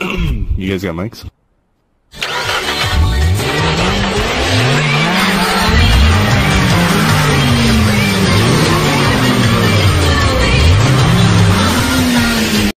you guys got mics?